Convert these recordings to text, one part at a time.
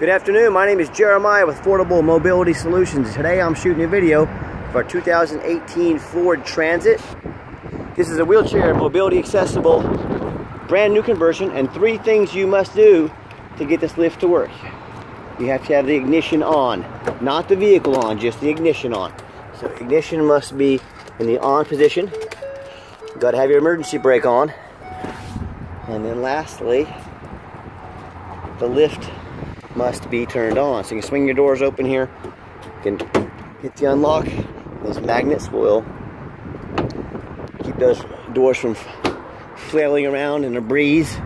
Good afternoon, my name is Jeremiah with Affordable Mobility Solutions. Today I'm shooting a video for our 2018 Ford Transit. This is a wheelchair mobility accessible, brand new conversion, and three things you must do to get this lift to work. You have to have the ignition on, not the vehicle on, just the ignition on. So ignition must be in the on position. You gotta have your emergency brake on. And then lastly, the lift must be turned on. So you can swing your doors open here. You can hit the unlock. Those magnets will keep those doors from flailing around in a breeze.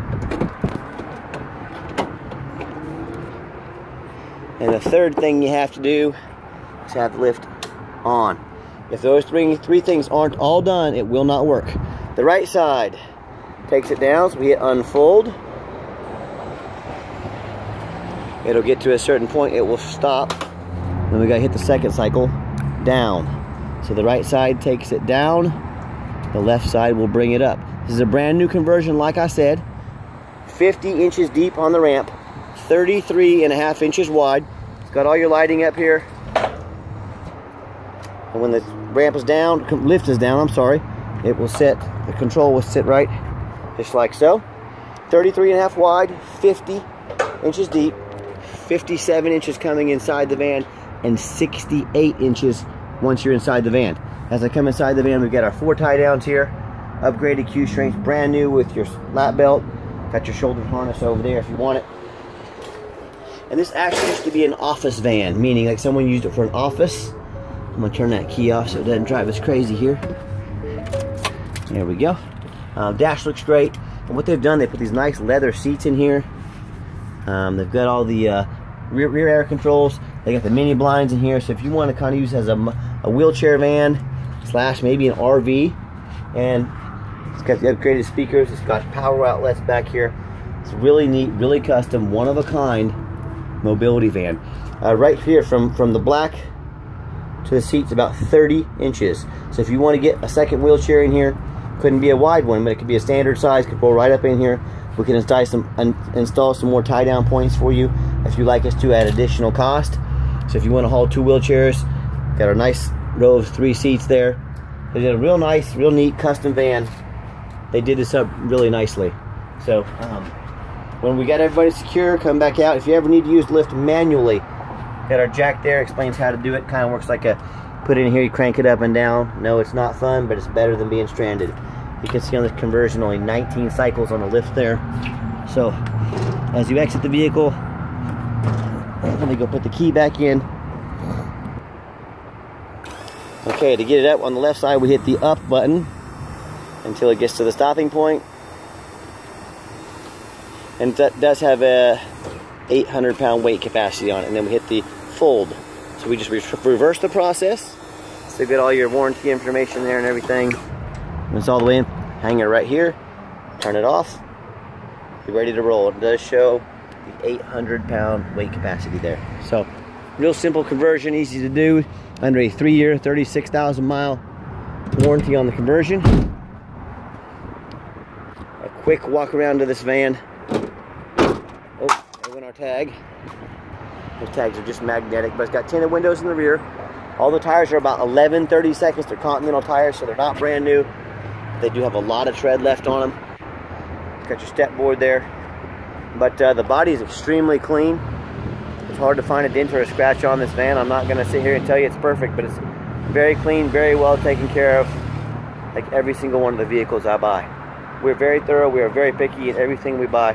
And the third thing you have to do is have the lift on. If those three, three things aren't all done, it will not work. The right side takes it down, so we hit unfold. It'll get to a certain point, it will stop. Then we gotta hit the second cycle, down. So the right side takes it down, the left side will bring it up. This is a brand new conversion, like I said. 50 inches deep on the ramp, 33 and a half inches wide. It's got all your lighting up here. And when the ramp is down, lift is down, I'm sorry, it will sit, the control will sit right, just like so. 33 and a half wide, 50 inches deep, 57 inches coming inside the van, and 68 inches once you're inside the van. As I come inside the van, we've got our four tie downs here, upgraded Q'Straint, brand new with your lap belt, got your shoulder harness over there if you want it. And this actually used to be an office van, meaning like someone used it for an office. I'm gonna turn that key off so it doesn't drive us crazy here. There we go. Uh, dash looks great. And what they've done, they put these nice leather seats in here. Um, they've got all the uh, rear, rear, air controls. They got the mini blinds in here. So if you want to kind of use as a, a wheelchair van slash maybe an RV, and it's got the upgraded speakers. It's got power outlets back here. It's really neat, really custom, one of a kind mobility van. Uh, right here from, from the black to the seats about 30 inches. So if you want to get a second wheelchair in here, couldn't be a wide one, but it could be a standard size, could roll right up in here. We can install some un, install some more tie down points for you if you like us to at additional cost. So if you want to haul two wheelchairs, got a nice row of three seats there. They did a real nice, real neat custom van. They did this up really nicely. So um, when we got everybody secure, come back out. If you ever need to use lift manually, got our jack there, explains how to do it. Kind of works like a, put it in here, you crank it up and down. No, it's not fun, but it's better than being stranded. You can see on this conversion only 19 cycles on the lift there. So as you exit the vehicle, let me go put the key back in. Okay, to get it up on the left side, we hit the up button until it gets to the stopping point. And that does have a 800 pound weight capacity on it. And then we hit the fold. So we just re reverse the process. So get all your warranty information there and everything. It's all the way in, hang it right here, turn it off, be ready to roll. It does show the 800 pound weight capacity there. So real simple conversion, easy to do. Under a three year, 36,000 mile warranty on the conversion. A quick walk around to this van. Oh, there went our tag. The tags are just magnetic, but it's got tinted windows in the rear. All the tires are about 11, 30 seconds. They're Continental tires, so they're not brand new. They do have a lot of tread left on them. Got your step board there. But uh, the body is extremely clean. It's hard to find a dent or a scratch on this van. I'm not going to sit here and tell you it's perfect, but it's very clean, very well taken care of, like every single one of the vehicles I buy. We're very thorough. We are very picky in everything we buy.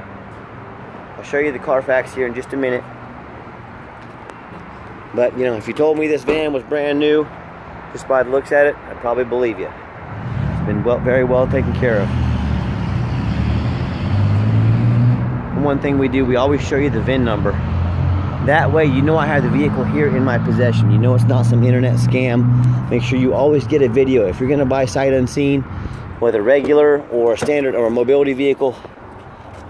I'll show you the Carfax here in just a minute. But, you know, if you told me this van was brand new, just by the looks at it, I'd probably believe you. Been well, very well taken care of. And one thing we do, we always show you the VIN number. That way, you know I have the vehicle here in my possession. You know it's not some internet scam. Make sure you always get a video. If you're going to buy sight unseen, whether regular or standard or a mobility vehicle,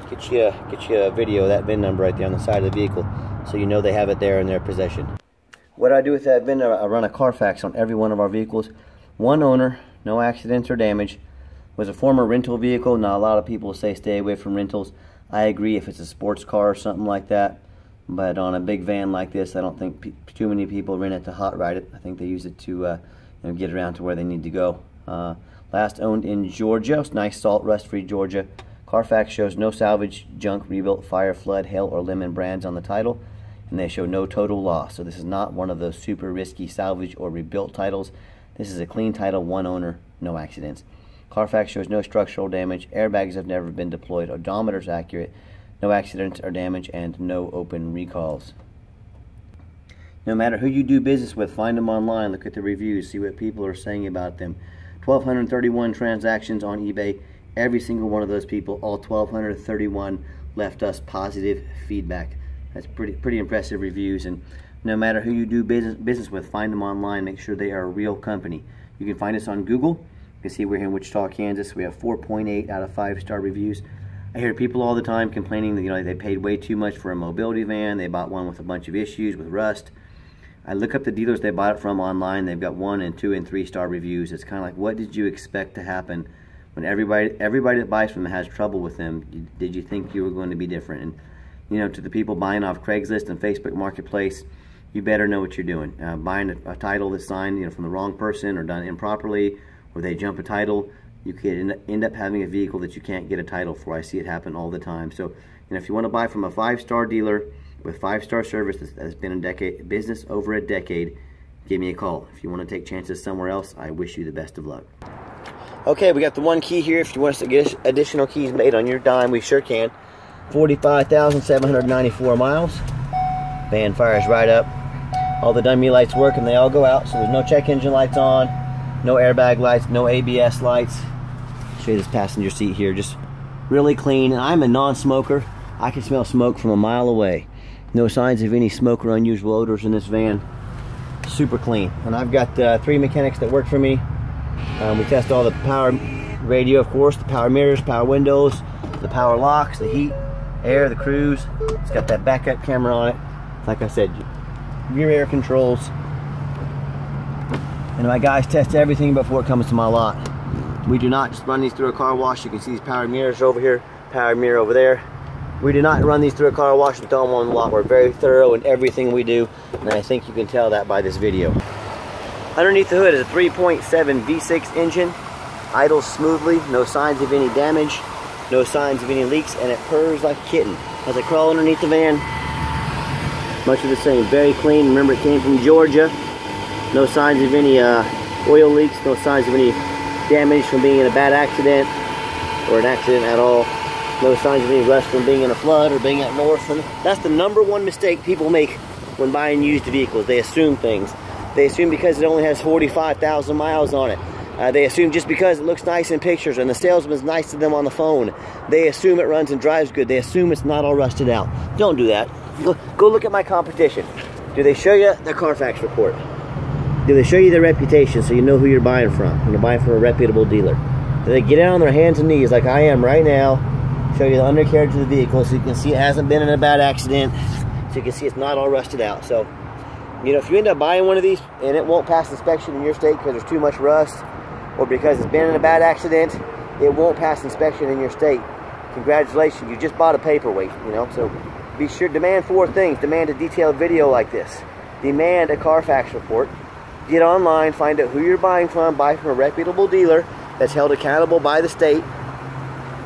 get you, a, get you a video of that VIN number right there on the side of the vehicle so you know they have it there in their possession. What I do with that VIN, I run a Carfax on every one of our vehicles. One owner, no accidents or damage. Was a former rental vehicle. Now a lot of people say stay away from rentals. I agree if it's a sports car or something like that. But on a big van like this, I don't think too many people rent it to hot ride it. I think they use it to uh, you know, get around to where they need to go. Uh, last owned in Georgia. It's nice, salt, rust-free Georgia. Carfax shows no salvage, junk, rebuilt, fire, flood, hail, or lemon brands on the title, and they show no total loss. So this is not one of those super risky salvage or rebuilt titles. This is a clean title, one owner, no accidents. Carfax shows no structural damage, airbags have never been deployed, odometer's accurate, no accidents or damage, and no open recalls. No matter who you do business with, find them online, look at the reviews, see what people are saying about them. 1,231 transactions on eBay. Every single one of those people, all 1,231, left us positive feedback. That's pretty pretty impressive reviews. And no matter who you do business business with, find them online. Make sure they are a real company. You can find us on Google. You can see we're here in Wichita, Kansas. We have 4.8 out of 5 star reviews. I hear people all the time complaining that you know they paid way too much for a mobility van. They bought one with a bunch of issues with rust. I look up the dealers they bought it from online. They've got one and two and three star reviews. It's kind of like, what did you expect to happen when everybody everybody that buys from them has trouble with them? Did you think you were going to be different? And you know, to the people buying off Craigslist and Facebook Marketplace, you better know what you're doing. Uh, buying a, a, title that's signed, you know, from the wrong person or done improperly, or they jump a title, you could end up having a vehicle that you can't get a title for. I see it happen all the time. So, you know, if you want to buy from a five-star dealer with five-star service that's been in decade business over a decade, give me a call. If you want to take chances somewhere else, I wish you the best of luck. Okay, we got the one key here. If you want us to get additional keys made on your dime, we sure can. 45,794 miles. Van fires right up. All the dummy lights work and they all go out, so there's no check engine lights on, no airbag lights, no ABS lights. Show you this passenger seat here, just really clean. And I'm a non-smoker. I can smell smoke from a mile away. No signs of any smoke or unusual odors in this van. Super clean. And I've got uh, three mechanics that work for me. Um, we test all the power radio, of course, the power mirrors, power windows, the power locks, the heat, air, the cruise. It's got that backup camera on it. Like I said, rear air controls. And my guys test everything before it comes to my lot. We do not just run these through a car wash. You can see these power mirrors over here, power mirror over there. We do not run these through a car wash and throw them on the lot. We're very thorough in everything we do, and I think you can tell that by this video. Underneath the hood is a 3.7 V6 engine, idles smoothly, no signs of any damage, no signs of any leaks, and it purrs like a kitten. As I crawl underneath the van, much of the same, very clean. Remember it came from Georgia. No signs of any uh, oil leaks, no signs of any damage from being in a bad accident or an accident at all no signs of any rust from being in a flood or being up north. And that's the number one mistake people make when buying used vehicles. They assume things. They assume because it only has 45,000 miles on it. Uh, they assume just because it looks nice in pictures and the salesman's nice to them on the phone, they assume it runs and drives good. They assume it's not all rusted out. Don't do that. Go, look at my competition. Do they show you the Carfax report? Do they show you their reputation so you know who you're buying from? You're buying from a reputable dealer. Do they get out on their hands and knees like I am right now show you the undercarriage of the vehicle so you can see it hasn't been in a bad accident so you can see it's not all rusted out so you know if you end up buying one of these and it won't pass inspection in your state because there's too much rust or because it's been in a bad accident it won't pass inspection in your state congratulations you just bought a paperweight you know so be sure demand four things demand a detailed video like this demand a carfax report get online find out who you're buying from buy from a reputable dealer that's held accountable by the state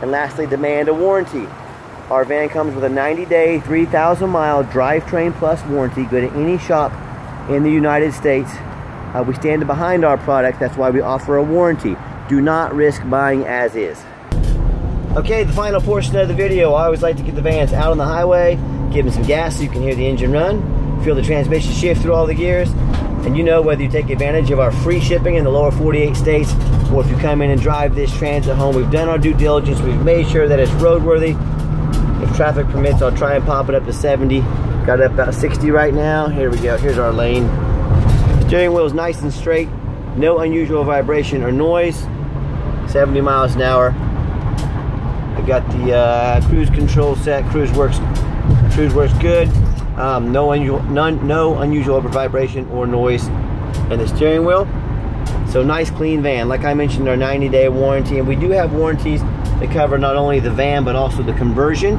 and lastly, demand a warranty. Our van comes with a 90-day, 3,000-mile drivetrain plus warranty, good at any shop in the United States. Uh, we stand behind our product. That's why we offer a warranty. Do not risk buying as is. Okay, the final portion of the video. I always like to get the vans out on the highway, give them some gas so you can hear the engine run, feel the transmission shift through all the gears, and you know whether you take advantage of our free shipping in the lower 48 states or if you come in and drive this transit home, we've done our due diligence. We've made sure that it's roadworthy. If traffic permits, I'll try and pop it up to 70. Got it up about 60 right now. Here we go. Here's our lane. Steering wheel is nice and straight. No unusual vibration or noise. 70 miles an hour. Got the uh, cruise control set. Cruise works. Cruise works good. Um, no unusual, none, no unusual vibration or noise in the steering wheel. So nice clean van. Like I mentioned, our 90 day warranty, and we do have warranties that cover not only the van but also the conversion.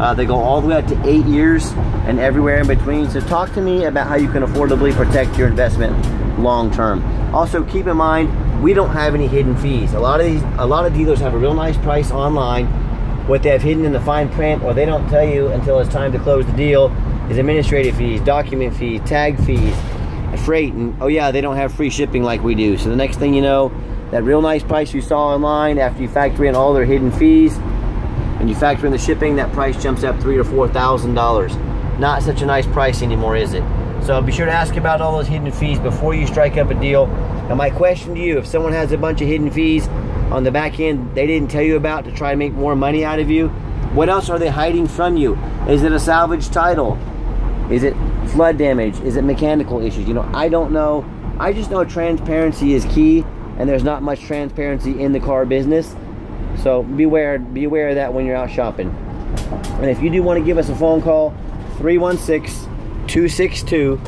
Uh, they go all the way up to eight years and everywhere in between. So talk to me about how you can affordably protect your investment long term. Also keep in mind, we don't have any hidden fees. A lot of these, a lot of dealers have a real nice price online. What they have hidden in the fine print or they don't tell you until it's time to close the deal is administrative fees, document fees, tag fees, freight, and oh yeah, they don't have free shipping like we do. So the next thing you know, that real nice price you saw online after you factor in all their hidden fees and you factor in the shipping, that price jumps up three or four thousand dollars. Not such a nice price anymore, is it? So be sure to ask about all those hidden fees before you strike up a deal. Now my question to you, if someone has a bunch of hidden fees on the back end they didn't tell you about to try to make more money out of you, what else are they hiding from you? Is it a salvage title? Is it flood damage? Is it mechanical issues? You know, I don't know. I just know transparency is key and there's not much transparency in the car business. So beware, beware of that when you're out shopping. And if you do want to give us a phone call, 316-262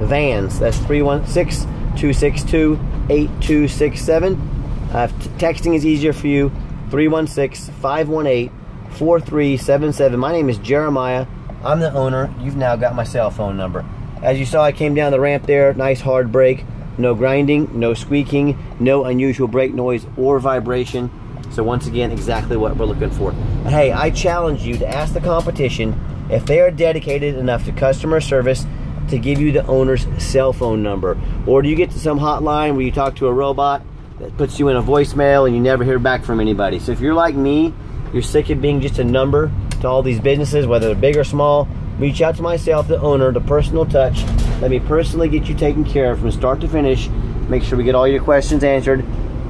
VANS. That's 316-262-8267. Uh, texting is easier for you. 316-518-4377. My name is Jeremiah. I'm the owner. You've now got my cell phone number. As you saw, I came down the ramp there. Nice hard brake. No grinding, no squeaking, no unusual brake noise or vibration. So once again, exactly what we're looking for. Hey, I challenge you to ask the competition if they are dedicated enough to customer service to give you the owner's cell phone number. Or do you get to some hotline where you talk to a robot that puts you in a voicemail and you never hear back from anybody. So if you're like me, you're sick of being just a number to all these businesses, whether they're big or small, reach out to myself, the owner, the personal touch. Let me personally get you taken care of from start to finish. Make sure we get all your questions answered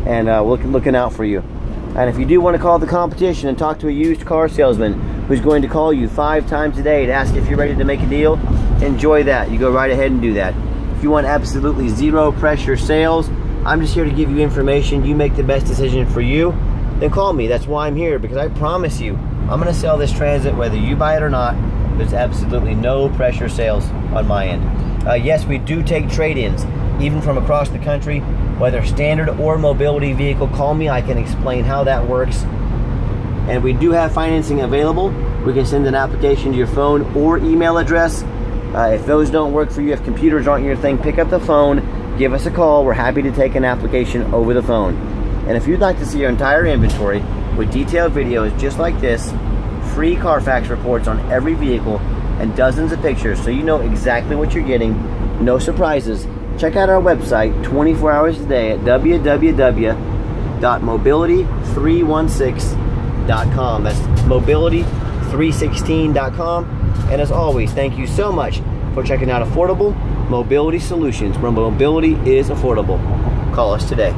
and uh, we're looking out for you. And if you do want to call the competition and talk to a used car salesman who's going to call you five times a day to ask if you're ready to make a deal, enjoy that. You go right ahead and do that. If you want absolutely zero pressure sales, I'm just here to give you information. You make the best decision for you. Then call me. That's why I'm here because I promise you, I'm going to sell this Transit whether you buy it or not. There's absolutely no pressure sales on my end. Uh, yes, we do take trade-ins, even from across the country, whether standard or mobility vehicle. Call me. I can explain how that works. And we do have financing available. We can send an application to your phone or email address. Uh, if those don't work for you, if computers aren't your thing, pick up the phone, give us a call. We're happy to take an application over the phone. And if you'd like to see your entire inventory with detailed videos just like this, free Carfax reports on every vehicle, and dozens of pictures so you know exactly what you're getting, no surprises, check out our website 24 hours a day at www.mobility316.com. That's mobility316.com. And as always, thank you so much for checking out Affordable Mobility Solutions, where mobility is affordable. Call us today.